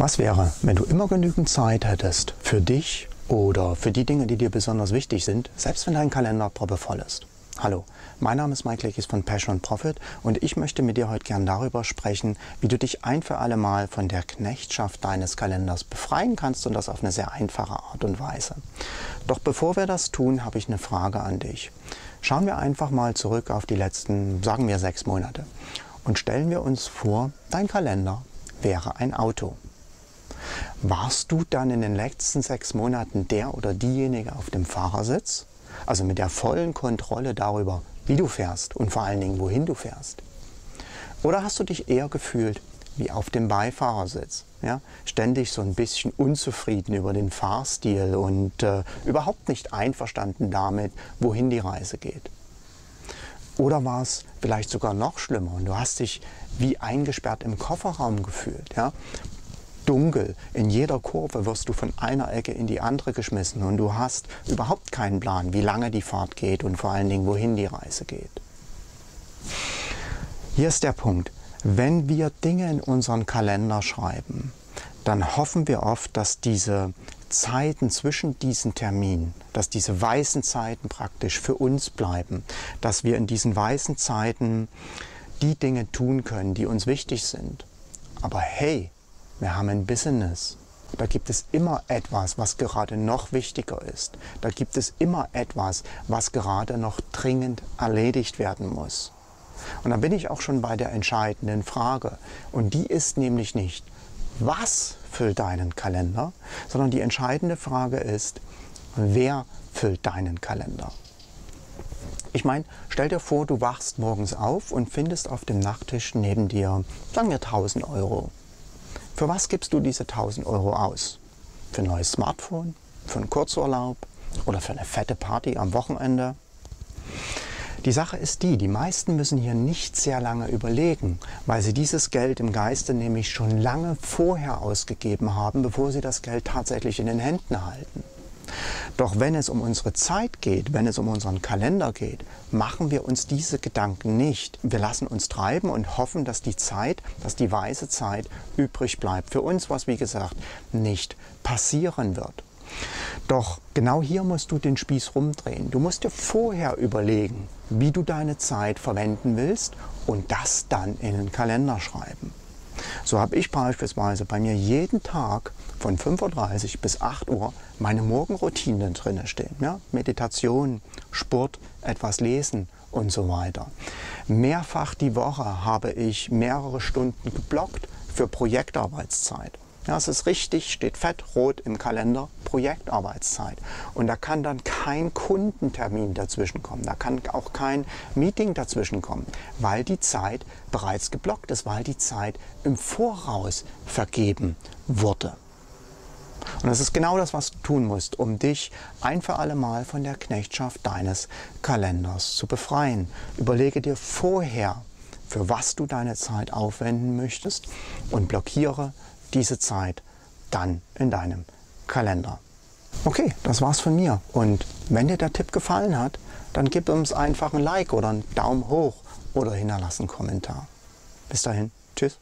Was wäre, wenn du immer genügend Zeit hättest für dich oder für die Dinge, die dir besonders wichtig sind, selbst wenn dein Kalender proppevoll ist? Hallo, mein Name ist Mike Leckis von Passion Profit und ich möchte mit dir heute gern darüber sprechen, wie du dich ein für alle Mal von der Knechtschaft deines Kalenders befreien kannst und das auf eine sehr einfache Art und Weise. Doch bevor wir das tun, habe ich eine Frage an dich. Schauen wir einfach mal zurück auf die letzten, sagen wir, sechs Monate und stellen wir uns vor, dein Kalender wäre ein Auto. Warst du dann in den letzten sechs Monaten der oder diejenige auf dem Fahrersitz? Also mit der vollen Kontrolle darüber, wie du fährst und vor allen Dingen, wohin du fährst. Oder hast du dich eher gefühlt wie auf dem Beifahrersitz? Ja? Ständig so ein bisschen unzufrieden über den Fahrstil und äh, überhaupt nicht einverstanden damit, wohin die Reise geht. Oder war es vielleicht sogar noch schlimmer und du hast dich wie eingesperrt im Kofferraum gefühlt. Ja? Dunkel. In jeder Kurve wirst du von einer Ecke in die andere geschmissen und du hast überhaupt keinen Plan, wie lange die Fahrt geht und vor allen Dingen, wohin die Reise geht. Hier ist der Punkt. Wenn wir Dinge in unseren Kalender schreiben, dann hoffen wir oft, dass diese Zeiten zwischen diesen Terminen, dass diese weißen Zeiten praktisch für uns bleiben, dass wir in diesen weißen Zeiten die Dinge tun können, die uns wichtig sind. Aber hey, wir haben ein Business. Da gibt es immer etwas, was gerade noch wichtiger ist. Da gibt es immer etwas, was gerade noch dringend erledigt werden muss. Und dann bin ich auch schon bei der entscheidenden Frage. Und die ist nämlich nicht, was füllt deinen Kalender, sondern die entscheidende Frage ist, wer füllt deinen Kalender? Ich meine, stell dir vor, du wachst morgens auf und findest auf dem Nachttisch neben dir, sagen wir 1000 Euro. Für was gibst du diese 1000 Euro aus? Für ein neues Smartphone? Für einen Kurzurlaub? Oder für eine fette Party am Wochenende? Die Sache ist die, die meisten müssen hier nicht sehr lange überlegen, weil sie dieses Geld im Geiste nämlich schon lange vorher ausgegeben haben, bevor sie das Geld tatsächlich in den Händen halten. Doch wenn es um unsere Zeit geht, wenn es um unseren Kalender geht, machen wir uns diese Gedanken nicht. Wir lassen uns treiben und hoffen, dass die Zeit, dass die weise Zeit übrig bleibt. Für uns, was wie gesagt nicht passieren wird. Doch genau hier musst du den Spieß rumdrehen. Du musst dir vorher überlegen, wie du deine Zeit verwenden willst und das dann in den Kalender schreiben. So habe ich beispielsweise bei mir jeden Tag von 5.30 Uhr bis 8 Uhr meine Morgenroutinen drinne stehen. Ja? Meditation, Sport, etwas lesen und so weiter. Mehrfach die Woche habe ich mehrere Stunden geblockt für Projektarbeitszeit. Ja, es ist richtig, steht fett rot im Kalender, Projektarbeitszeit. Und da kann dann kein Kundentermin dazwischen kommen, da kann auch kein Meeting dazwischen kommen, weil die Zeit bereits geblockt ist, weil die Zeit im Voraus vergeben wurde. Und das ist genau das, was du tun musst, um dich ein für alle Mal von der Knechtschaft deines Kalenders zu befreien. Überlege dir vorher, für was du deine Zeit aufwenden möchtest und blockiere diese Zeit dann in deinem Kalender. Okay, das war's von mir. Und wenn dir der Tipp gefallen hat, dann gib uns einfach ein Like oder einen Daumen hoch oder hinterlass einen Kommentar. Bis dahin, tschüss.